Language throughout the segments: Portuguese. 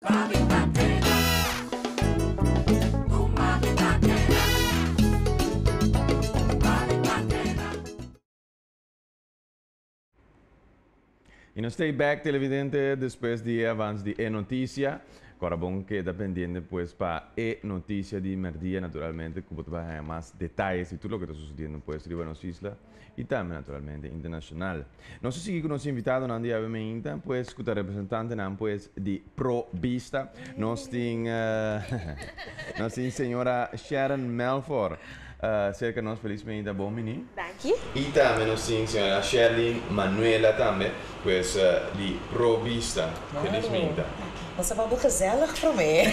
E nós estamos back, televidente, depois de avanço de E-Notícia. Agora, bom que dependendo depois para E-Notícia de Merdia, naturalmente, que você vai mais detalhes de tudo o que está sucedendo depois de Buenos Islas e também, naturalmente, internacional. Não sei se nós invitado não dia então, pois, que representante não, pois, de Pro Vista, nós temos, uh, nós temos a senhora Sharon Melford. Uh, cerca nós felizmente bom menino. Danke. E também nós temos a Sherlyn Manuela também, pois, uh, de Pro Vista, felizmente. Você vai gezellig para mim.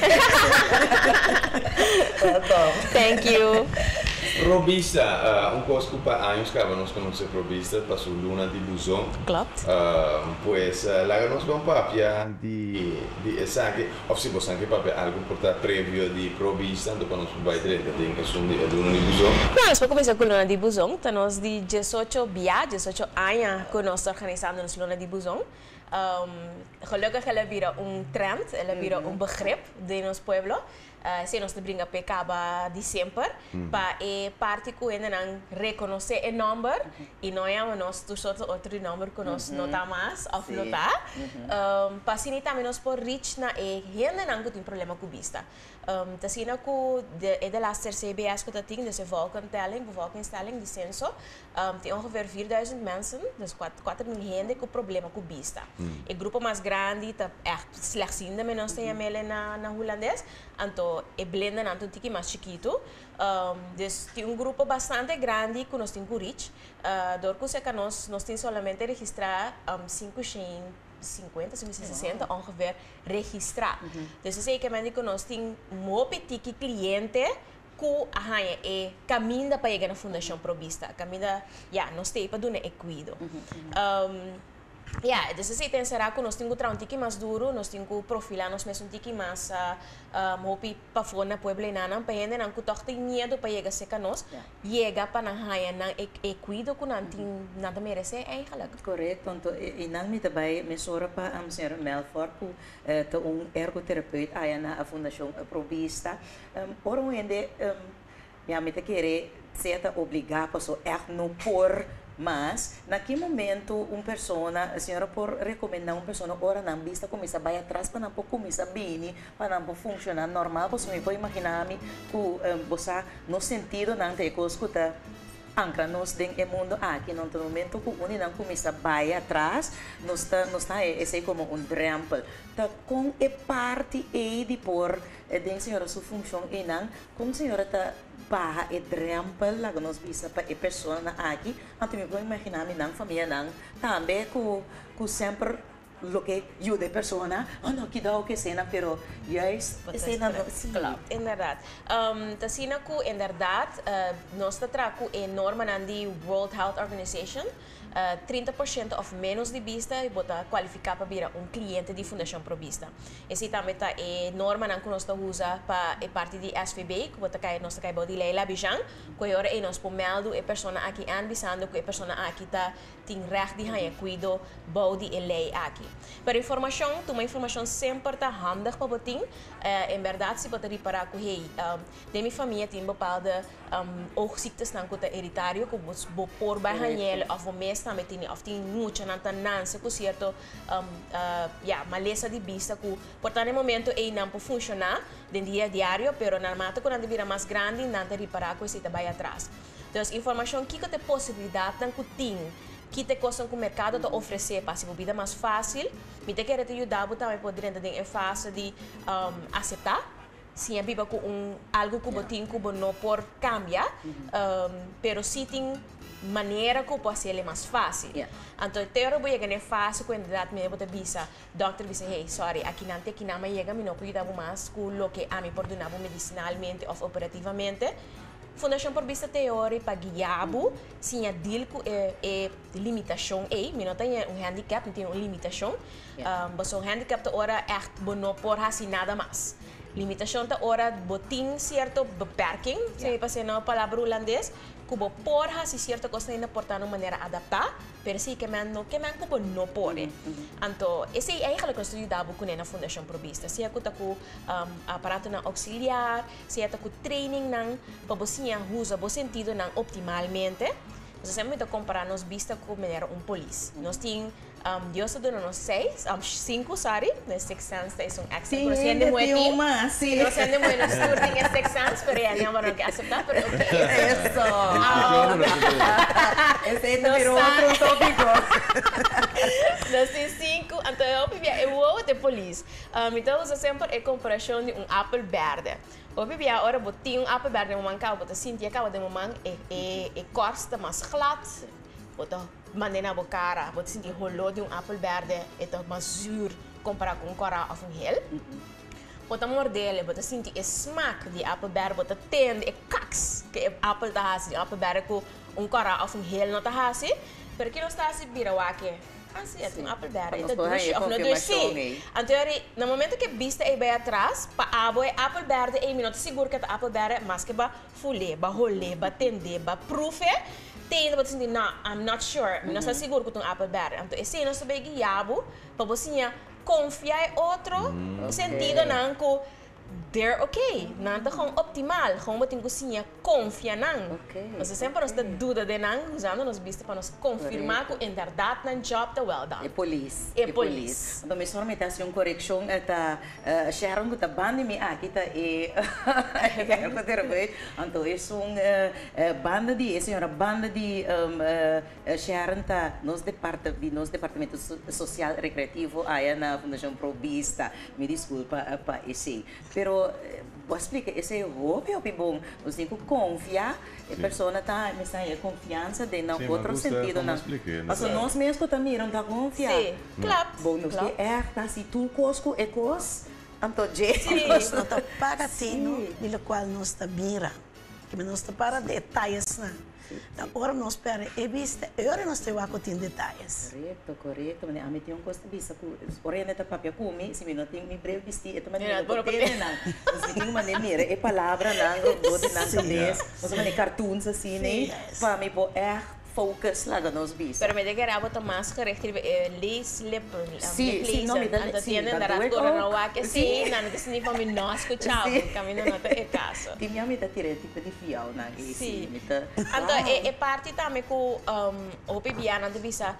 Thank you. Provista, uh, un po' scupa años que nos conoce Provista, pasó Luna di Luzon. Klopt. Uh, pues uh, la nos con papia di, di esake, of si possa anche papia algo portare previo di Provista, dopo non vai diretto di che sono di Luna di Luzon. No, nós começar com Luna di Luzon, nós de 18 via, 18 anos que nós organizando nos Luna di Luzon. Um, gelukkig ela vira um trend, ela vira um begrip de nosso pueblo. Uh, se nós brinca para acaba dezembro, mm. para é parte que ainda não reconhecer o número -hmm. e não é tu só outro número que nós mm -hmm. nota mais ou não tá. Mm -hmm. um, para se também nós por reach na é ainda não tem problema com vista. Um, tá sina ku de é de laster CBS que tá tem desse volkentelling, bevolkingstelling de censo, um, tem ongeveer 4000 mensen, dus 4 4 mil gente com problema com vista. Mm. E grupo mais grande tá echt slechtziende men nós tem mm -hmm. na na holandês, então é blenda não tem tiki mais chiquito. Um, dus tem um grupo bastante grande que nós temos reach. Uh, dor que nós nós temos solamente registrar um, 5 50, 60 wow. ongeveer registrado. Mm -hmm. Dus que nós temos um petit cliente que arranha é caminho para chegar na Fundação Provista. Caminho, já, nós temos para dar equido. Mm -hmm. um, Dus esse tem será que nós temos um tiki mais duro, nós temos que profilar nós mesmo um tiki mais uh, mopi para fora pueblo nana, para ainda não que medo para chegar seca nós, chega para não raia não e cuido que não tem nada merece é eigenlijk. Correto, então e não me também me sora para a senhora Melford que te um ergoterapeuta aí na fundação Provista. Um, ora ainda um, minha meta querer ser obrigar para só er no por mas, naquele momento, uma pessoa, a senhora por recomendar uma pessoa, ora não vista começa a vai atrás para não começar bem, para não funcionar normal, você me pode imaginar que você no sentido não tem que escutar ancra nos den e mundo aqui no momento que o não começa a vai atrás nos está nos está esse como um trampo tá com e parte e de por e den senhora sua função e não como senhora tá para e trampo lá que nós visa para e pessoa aqui então me vou imaginar não família não também com sempre lo que yo de persona, oh no, cuidado que cena, pero ya es cena no, sí. Claro, inderdaad. Um, tasina ku inderdaad, uh, nós traku enorme aan die World Health Organization, uh, 30% of menos de vista e bota qualificar para virar um cliente de Fundação Provista. Esse também está enorme não que nós usa para é parte de SVB, que bota cai nós cai body Leila Bijan, que agora é nós pomelo e pessoa aqui anvisando que a pessoa aqui tá tem recht de ganhar cuido body e lei aqui. Para informação, uma informação sempre está handig para botin. Uh, em verdade, se você reparar que hey, um, de minha família tem bepaalde um, oogziektes não que heritário, que por bij ganhar of o of tem muito na tanança, que certo, um, uh, yeah, maleza de vista, que por tanto momento é não pode funcionar de dia a diário, pero na mata quando vira mais grande, não te reparar você está bem atrás. Então, informação que tem possibilidade que tem que te coisas que o mercado te oferecer para se vida mais fácil, me te quer te ajudar também poder entender é fácil de um, aceitar sim a biba com um algo que yeah. tem que não por cambiar, -hmm. um, pero se tem maneira que pode ser mais fácil. Yeah. Então, teoro vou chegar fácil quando dá me botar visa, doctor diz, hey, sorry, aqui não tem que não me chega, me não cuidava mais com o que a me perdonava medicinalmente ou operativamente. Fundação por Vista Teori para guiabo, sim, a deal com é, é limitação aí, me não tem um handicap, não tem uma limitação. Yeah. Um, mas o handicap da hora é bom por assim nada mais. Limitação da hora botin certo beperking, se me passei na palavra holandês, kubo porra si certa coisa ainda portar de maneira adaptar, pero si que man no que man kubo no pode. Anto, esse é eigenlijk nós estudamos com na Fundação Provista. Se aku taku um, aparato na auxiliar, se aku training nang pabosinha usa bo sentido nang optimalmente. Nós sempre comparar nos vista com maneira um polis. Nós temos um, Dios do nos seis, um, cinco, sorry, na Six Sense é um accent, Sim, pero sendo ainda muito tem uma, sim. Nós sendo muito nos tour tem Six Sense, pero já não vamos aceitar, pero ok. Eso. Ah, Esse aí Não virou sabe. outro tópico. Temos cinco, então eu vivia, eu vou de polícia. Um, então, usa sempre a comparação de um apple verde. Eu vivia agora, botinho um apple verde, uma cá, botar sentia cá, botar uma e e e corsta mais glad, botar maneira na cara, botar sentir rolo de um apple verde, e tá mais zuur comparar com um cora of um hel. Bota mordele, bota sentir o smaak die appelberg, bota tende, e kaks, que appel ta hasi, die appelberg com um cora of um hel não ta hasi, pero que não está assim bira wake. Assim, é um aí, dush of no confirmação dush aí. Anteriori, no momento que vista e bem atrás, pa abo e appelberg e minuto seguro que a appelberg, mas que ba fule, ba role, ba tende, ba proefe, tem bota sentir, não, I'm not sure, não está seguro que um appelberg. Então, esse não se bem guiabo, para você confiar em outro sentido não que they're okay, nada com optimal, com botin cozinha confia não. Ok, Nós sempre nos da dúvida de não, usando nos vista para nos confirmar que em verdade não job tá well done. polis. É polis. Então, me sorme tá um correção eta Sharon que tá bande me ah kita é quero fazer bem. Então, é um banda de, é senhora banda de um, Sharon tá nos departamento, nos departamento so- social recreativo aí na Fundação Provista. Me desculpa eh, pa esse. Pero eh, vou explicar, esse é ou bom, temos que confiar, a pessoa tá, me sai confiança de não Sim, outro sentido não. expliquei? Mas nós mesmos também não tá confiar. Sim, claro. Bom, nós claro. que é, tá se tu cosco é cos, anto je. Sim. Nós não está para ti, no, pelo qual nós está mira. Que nós está para detalhes, na. Então, ora nós espera, e vista, ora nós temos a tem detalhes. Correto, correto. Mas a mim tem um costo bisa ku, ora neta papel kumi, se me não tem me breve vesti, ito man Yeah, não bora tem papel. nang. Mas me tem uma maneira, é palavra nang, do de nang sabes. Mas uma cartoons assim, né? Yes. Para me pôr é focus lá nos bisa. Pero me de que era bota más gericht eh, lees lip Sí, sí, no, me da- Ando sí, tienen da dar duet agora ook. no wa que Sí. sí, nan que ni para mim não escuchava, Sí. caminho não é caso. Ti mi ami ta tire tipo di fiao nang isi. Sim. Mi ta. Então, é, é parte também que um, o Bibiana de vista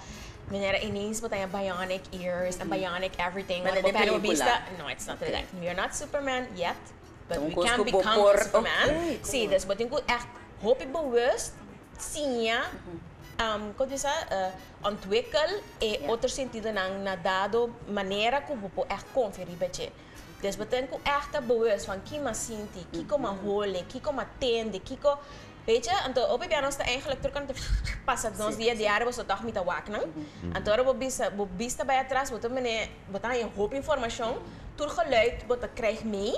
Menera inis mo tayo bionic ears and bionic everything. Mas Like, hindi pero pelikula. vista, no, it's not like We are not Superman yet, but Então, we kost can ko become bopor- Superman. Okay, Sim, dus wat ik echt hoop ik bewust zie um, como diz, uh, ontwikkel e outro sentido nang na dado maneira como po echt conferir beetje. Dus betekent que echt bewust van kima sinti, kiko ma hole, kiko ma tende, kiko Weet je, en op je ons eigenlijk terug aan het passen. Ons die jaren was het toch met de waken. En toen we bista, bij atrás, we hebben een hoop informatie. Toen geluid, wat ik krijg mee.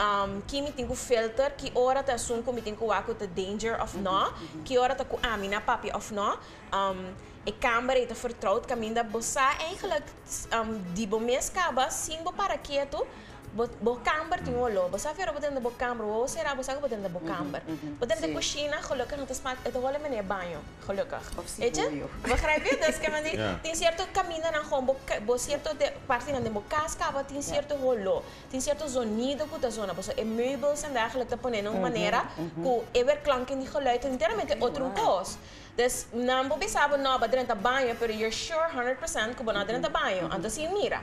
Um, ki mi tingu filter, ki ora ta sun ko mi tingu wako ta danger of no, ki ora ta ku amina papi of no. Um, ik kamer het vertrouwd kaminda bosa eigenlijk um, die bomes kaba singbo para bo kamer tingu lo, bosa fero boten de bo kamer, wo será bosa ko boten de bo kamer. Boten de sim. cozinha, gelukkig, het is maar het holle meneer banho, gelukkig. Of si Weet je? boyo. Begrijp je? Dus que man die, Ja. tem cierto caminho na gewoon bo, bo cierto de parte na de bo cascava, tem cierto rolo, tem cierto sonido que da zona, bosa e meubels en dergelijke te ponen een manera que ever klanken die geluiden inteiramente outro cos. Dus não vou pensar no ba dentro banho, pero you're sure 100% que ba dentro banho, então sim mira.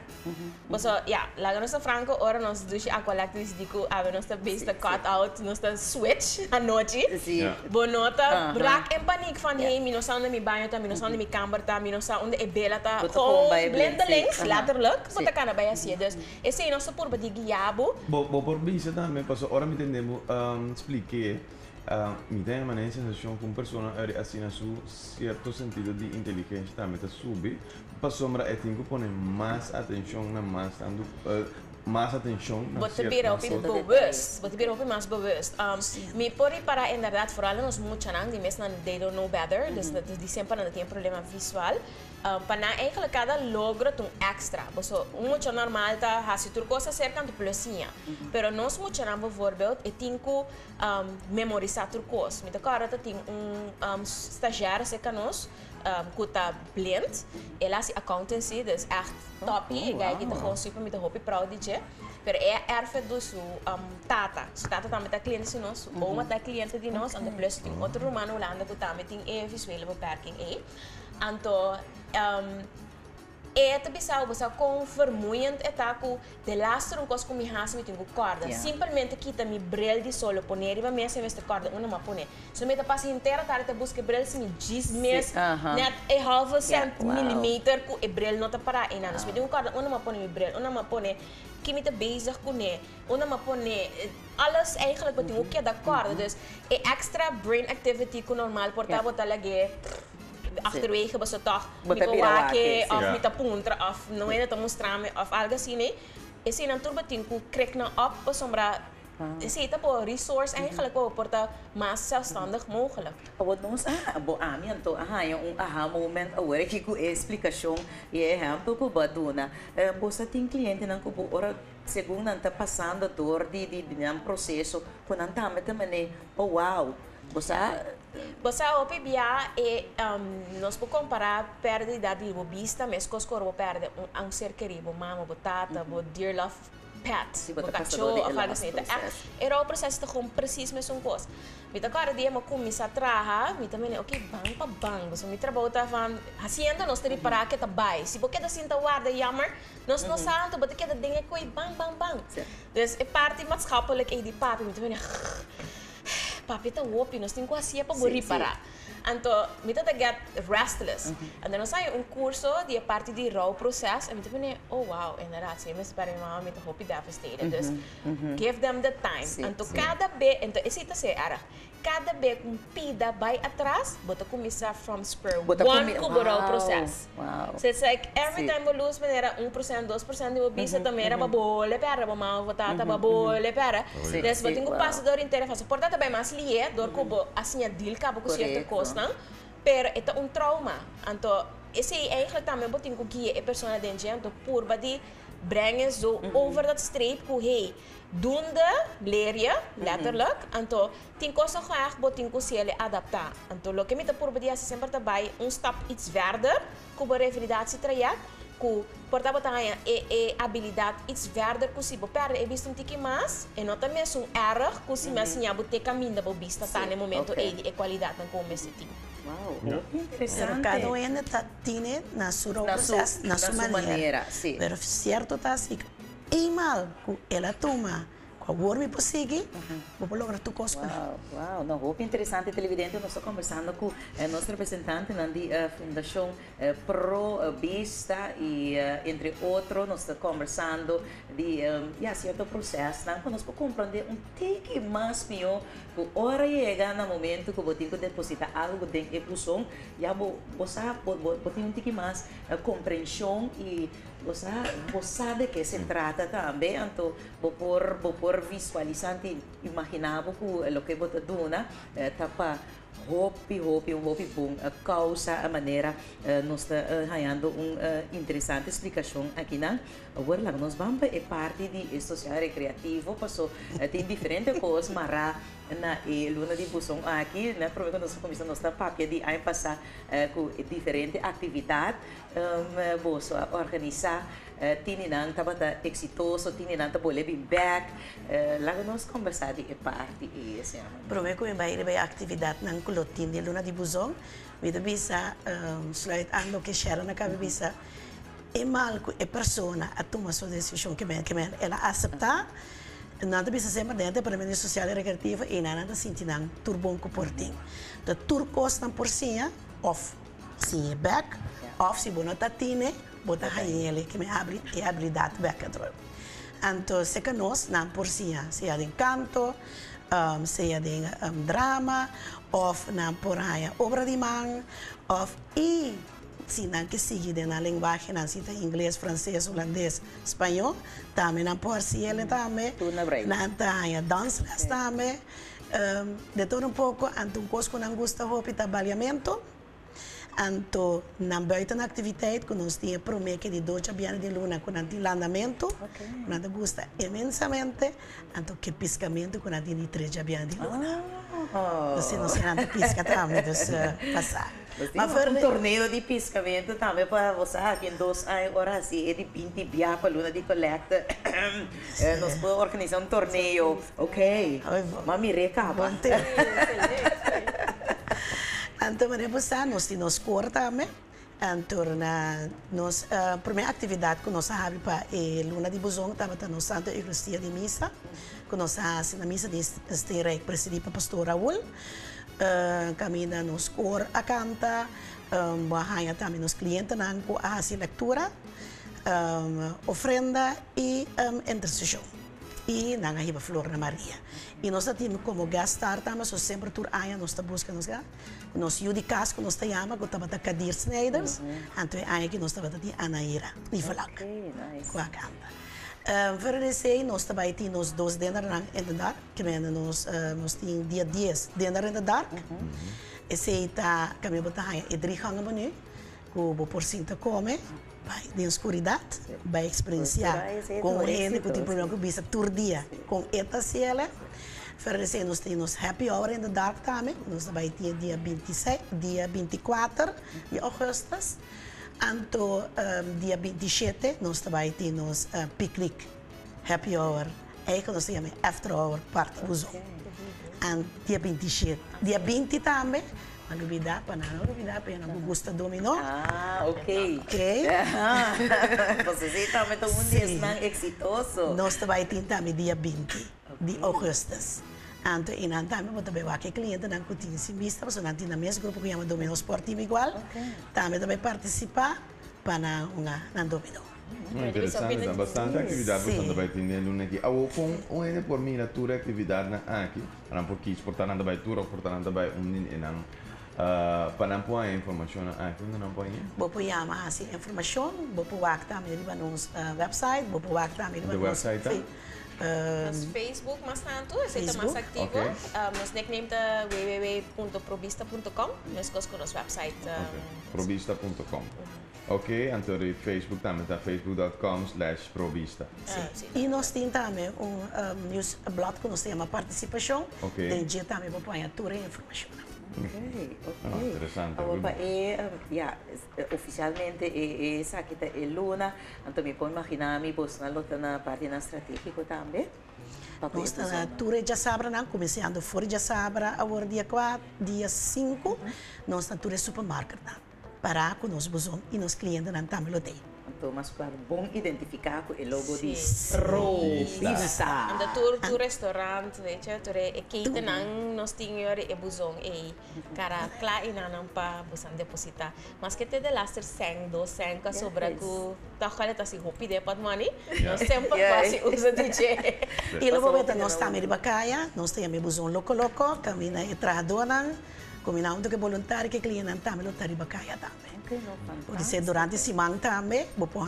Bosa, ja, laga nossa franco, ora nós dushi aqua lactis dico, ave nossa besta cut out, nossa switch à noite. Sim. Ja. Bonota, Aham. raak en paniek van hey, mi no sa onde mi banho ta, mi no sa onde mi kamer ta, mi no sa onde e bela ta. Bota gewoon bij je Gewoon blindelings, blend, sim. Aham. letterlijk, Sim. bota kana bij je Dus, esse é nosso por badi guiabo. Bo, bo por vista também passou hora me entendemos um, expliquei uh, me tem uma sensação que uma pessoa é assim na seu certo sentido de inteligência também subir para sombra é tem que pôr mais atenção na mais mais atenção na Você cierto- vira na op cierto- bewust. Você vira op mais bewust. Um, me por para inderdaad vooral in ons moedjanang, die mensen they don't know better, dus dat die sempre não tem problema visual. Um, para na eigenlijk cada logro um extra. So, um moedjan normal tá, ha se tu coisa cerca do plusinha. Pero nós moedjanang bijvoorbeeld, eu tenho que um, memorizar tu coisa. Me toca agora tem um, um stagiário seca nós, um, que tá blind. Ela se accountancy, dus echt top. Ik ga je gewoon super met de hoop proud DJ. Pero é erfe do su um, tata. Su tata também tá cliente de nós, su oma tá cliente de nós, and plus tem outro romano Holanda que também tem e visuele beperking e. Anto um, é te bisau basa com vermoeiend é tá com de laatste um cos com mi has mi tengo corda. Yeah. Simplesmente quita mi bril de solo poner e mesa esta corda uma ma pone. So me tá passa inteira tarde te busca bril se mi gis mes net e halve cent millimeter ku e bril não tá para e nada. So me tengo corda uma ma pone mi bril, uma ma pone que me te bezig com né, uma ma pone eh, alles eigenlijk wat tengo que da corda. Dus e extra brain activity ku normal porta Yeah. bota lage achterwege was het toch niet pira waken wake, of sim. niet te puntra of não é de mostrar of algo assim né? E se não turba tem que krek na op para sombra se tá por resource eigenlijk ook porta mais zelfstandig mogelijk Awad nós, ah, bo ami anto, ah, yung um aha moment agora que com explicação e é exemplo ko baduna. Eh, bosa tem cliente nang ko ora segundo nanta passando dor di di di nang processo, ko nang tama tamane, oh wow. Bosa Você op bia e um, nós podemos comparar perda de bobista, mas cos corpo perde um, um ser querido, mama, botata, bo dear love pet, bota cachorro, de algo elas assim. Então, é- Era o processo de com precis mesmo coisa. Me tá cara dia mo começar a trabalhar, me também ok, bang pa bang, so me trabalho tá van hacienda nós teria para que tá bai. Se você da sinta guarda jammer, nós não santo, bote que da dinge coi bang bang bang. Dus é parte maatschappelijk e die papi, me também papi tá wopi, nós temos quase para Sim, reparar. Então, me tá get restless. And then nós sai um curso de a parte de raw processo, e me também oh wow, inderdaad, sim, mas para mim me tá hopi devastated. Dus give them the time. Sim. cada vez, então, esse tá se era. Cada vez com pida vai atrás, bota começar from square Bota one o Wow, processo. wow. So it's like every Sim. time we lose maneira 1%, 2% de bobista também era babole pera, babama votata babole pera. Sim, Des sim, botin ko wow. passo dor inteira faço. Portanto bem mais lie, dor ko bo assim a deal cabo com certa coisa, pero é um trauma. Então esse eigenlijk também botin ko guia e persona dentro, então por badi brengen zo over dat streep ko hey doende leer je letterlijk então tem coisa graag botin ko se ele adaptar então lo que me tá por badi é sempre daarbij um stap iets verder ko bo revalidatietraject ku porta botanya e, e habilidade iets verder ku si bo perde e visto um tiki mais e não também um erro ku si mas nya bo te caminho bo vista tá no momento ok. e de equalidade não como esse tipo wow, Yeah. Pero cada um ainda tá, tiene na sua Na su- processo, na na sua sua maneira. maneira, sim. Pero certo tá assim, e mal, ela toma, a worme por seguir, vou lograr tu coisa. Wow, wow. Não, roupa interessante, televidente. Nós estamos conversando com eh, nosso representante na eh, Fundação eh, Pro Vista e, eh, entre outros, nós estamos conversando de eh, yeah, certo processo. Não, nós podemos compreender um tique mais melhor que hora chega no momento que você tem que depositar algo dentro da posição, já você tem um tique mais eh, compreensão e você, você sabe que se trata também, então, vou por, vou por visualizante, imaginava que o que você dona, eh, para hopi, hopi, hopi, bom, a causa, a maneira, eh, nós está ganhando uma interessante explicação aqui, não? Agora, lá, nós vamos é parte de social recreativo, passou, eh, tem diferentes coisas, mas na e luna de busão aqui, né, provavelmente nós começamos nossa papia de aí passar eh, com diferentes atividades, um, bolso a organizar, eh, tini nang tabata exitoso, tini nang tabole be back, eh, lá nós conversar de parte e assim, Prove que vai ir a atividade na culotin de luna de buzong, me da bisa um, sluit aan lo que share na cabe bisa. E mal que a persona a toma sua decisão que men que men ela aceitar nada bisa sempre dentro para mim social e recreativa e nada sentir nang turbon ko porting. Da turcos nan porcinha off. Sim back. Off si bona tatine bota hayele que me abre e habilidade back atro. Anto se que nós nan porcinha se de canto um, seja de um, drama of na poraya obra de man of e se não que seguir na linguagem, não se inglês, francês, holandês, espanhol, também não pode ser ele também. Tudo na breve. Não tem dança também. Um, de todo um pouco, anto um coisa que não gosta de trabalhamento, anto na buiten activiteit, que nós tínhamos promete de dois anos de luna, com anti landamento, Ok. com anti gosta imensamente, anto que piscamento, com anti de três anos de luna. Oh. Você não se anda pisca também, dus uh, passar. Mas Mas tem um voor torneio de piscamento também para você aqui em dois anos, agora sim, é de 20 bia para luna de coleta. Eh, Nós podemos organizar um torneio, ok? Ai, vou- Mami, Então, mas depois nós temos cor também. Então, na nos a primeira atividade que nós fazemos para a Luna de Buzong, estava na Santa Eucaristia de Missa, que nós fazemos na missa de Esteirei, presidida pelo pastor Raul. Uh, kami na nos cor a canta, um, também nos clientes na a leitura, um, ofrenda e um, intercessão e na hiba flor na Maria. E nós temos como gastar, também so sempre tur aya nós está buscando nós ga. Nós judicas que nós está chama, que estava da Kadir Sneiders, então aya que nós estava de Anaíra, ni falak. Com a canta. Verder sei, nós também temos dois dinar in the dark, que nós nós temos dia 10 dinar in the dark. E sei tá, kami botar aya e drie gangen menu, que o por cinta come, vai de escuridade, vai experienciar Vai com ele que tem problema com tur dia, com eta ciela. Sei, nós temos happy hour in the dark também, nós também temos dia 26, dia 24 de augustus. Anto um, dia 27, nós também temos uh, picnic, happy hour, é que nós chamamos after hour party busão. And dia 27, dia 20 também, para não para não gusta dominó. Ah, ok. Ok? Ah, Você sim também todo mundo Sim. é tão exitoso. Nós também também dia 20 de augustus. Anto in an também vou também aqui cliente não que tinha se vista, mas não tinha mesmo grupo que chama Domino Sportivo igual. Também também participar para uma na Domino. Muy interesante, Sim. bastante atividade Sim. bastante vai ter no aqui. Ah, com um ene por mim natura atividade na aqui, para por aqui exportar nada vai tour, exportar nada vai um nin. Ah, para não pôr informação aqui, não põe. Vou pôr a assim, informação, vou pôr o também ali no uh, website, vou pôr o também The website, tá? Nos Facebook, mas tanto, esse é mais ativo. ok. Um, nos nickname da www.probista.com, mas com o nosso website. Um, Probista.com. Ok, então o Facebook também está facebook.com slash probista. ah, sim. E nós temos também um, um newsblad que nós temos participação. Ok. Tem dia também vou pôr a toda a informação. Ok, ok. Ah, interessante. Agora, é, yeah, oficialmente, é, essa aqui é Luna, então me pode imaginar, me pode na luta na parte na estratégico também. Para Nós estamos na tour de Sabra, não, começando fora de Sabra, agora dia 4, dia 5, nós estamos na supermercado. não. Parar com os busões e nos clientes não também lo tem. Então, mas claro, bom identificar com o logo de Sim. Robista. Anda tour tu restaurant, weet je, tu e keten nang nos tingyor e buzong e cara kla ina nang pa busan deposita. Mas que te de laster seng do seng ka sobra Yes. ku ta khala ta si hopi de pat money. Yeah. Nos sempre Yeah. quase usa DJ. E logo Passou vete aqui nós na estamos de bacaia, nós temos busão loco loco, camina e tradona, combinamos que voluntário que cliente não também lo de bacaia também. Não, Pode ser durante a semana também, vou pôr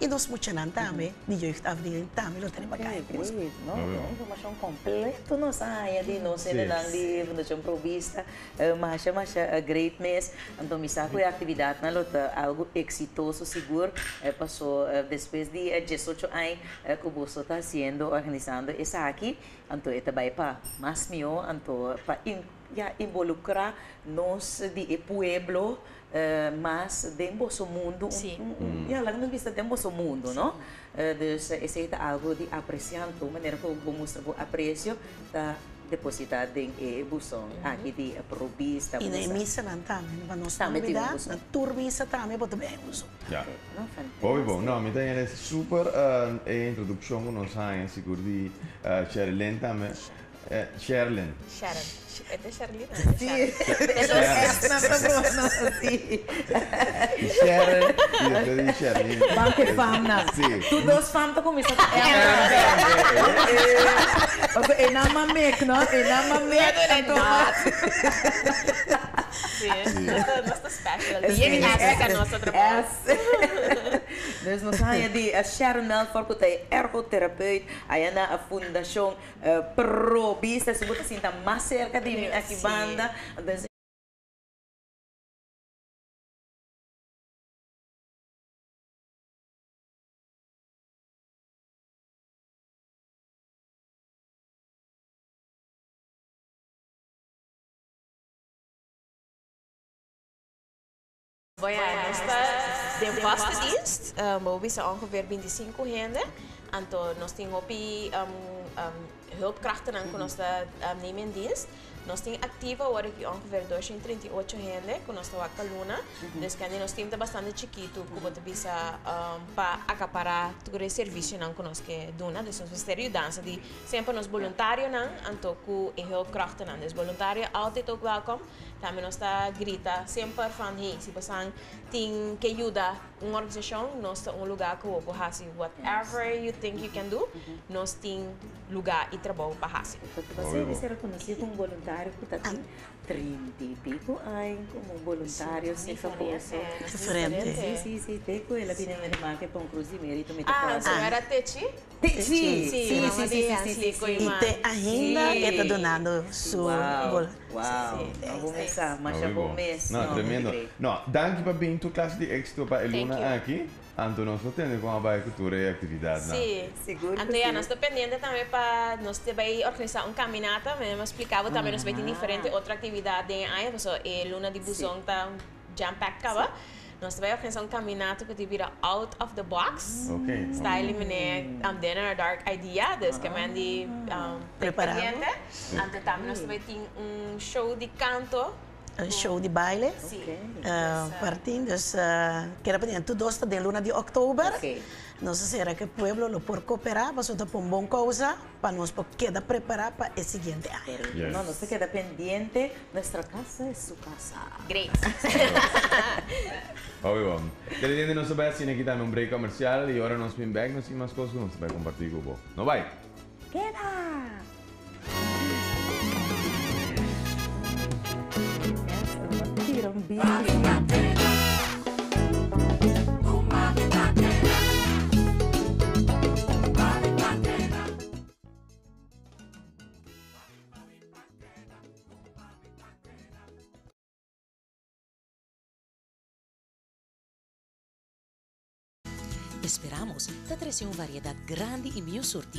E nós muitos também, de também lo de bacaia. Ok, great. No, no, informação completa nossa área de nós ainda não de fundação provista, eh, mas mas a great mês, então me saco a atividade na luta algo exitoso seguro, eh, passou eh, depois de eh, 18 anos eh, que o bolso está sendo organizando essa aqui, então é também para mais meu, então para in, ja, involucrar nós de eh, pueblo Uh, mas dentro do mundo, um, Sim. um, um, ja, lá não vista dentro do mundo, não? Uh, dus uh, esse é algo de apreciar, então, maneira que eu vou mostrar o apreço da depositado em e busão aqui de provista. E na missa não também, para nós Também também, tivemos na tour missa também, vou também uso. Ja. Não, fantástico. Poi, boh, no, mi tiene super uh, e introduzione con noi sai, sicuro di uh, c'è lenta Eh, Sherlyn. Sharon. Ito Sherlyn. Sí, Sharon. no, no, no, no, sí. Sharon y después de Sherlyn. Van que fam na. Sí. Tu dos fam to kumisa ka. Oke, enama mek, no? Enama mek. Ito Sí, nuestro, nuestro special. Bien Africa, nuestro trabajo. Dus di a Sharon Melford ko tay ergotherapeut, ayan na a fundasyong uh, pro business buta sinta mas cerca di min aqui banda. Dus Bom, ja, nuestra de vaste dienst, um, we zijn ongeveer 25 handen. En to, nos ting hopi um, um, hulpkrachten en kon ons da um, nemen in dienst. Nos ting activa word ik ongeveer 238 handen, kon ons da waka luna. Die nos ting da bastante chiquito, kubo te bisa um, pa acaparar tudo o serviço nan kon ons ke dona. Dus ons stereo dansa die sempre nos voluntário nan, en to ku in hulpkrachten nan. Dus voluntário altijd ook welkom. Também nós está grita sempre van hey, se você tem que ajudar uma organização, nós temos um lugar que o fazer whatever you think you can do, nós tem lugar e trabalho para fazer. Você deve ser reconhecido como voluntário que está 30 e pico anos como voluntário sem famoso. Diferente. Sim, sim, sim. Tem com ela tinha uma marca para um cruz de mérito. Ah, tocou. a senhora Techi? Sim, sim, Sim, sim, sim, sim, sim, sim. E tem ainda que está donando su Uau, bol- uau. Sim. Vou começar, mas Ao já vou mês. No, tremendo. No, danke para vir tu classe de extra para Eluna aqui. Anto nós não temos como a cultura e atividade. não? Sim. Seguro sim. ja, nós estamos pendentes também para nós também organizar uma caminhata, mas explicava também nós vai ter diferente outra atividade em aí, pessoal, e Luna de Busão tá jam pack kaba. Nós também organizar uma caminata que vira out of the box. Ok. Está eliminando um dinner dark idea, dus que man di um, Preparado. pendiente. Então também nós também tem um show de canto. Um show de baile. Sim. Uh, partindo, dus, uh, que era para tu dosta de luna de outubro. Ok. Nós será que o pueblo lo por cooperar, para outra por bom causa, para nós queda preparar para o seguinte ano. Yes. No, no se queda pendiente. Nuestra casa es su casa. Great. Obvio. Televidente, nós vai assim aqui também um break comercial e agora nós vem back, nós temos mais coisas que nós vai compartilhar com você. Não vai? Queda! Esperamos te trazer uma variedade grande e meio sortida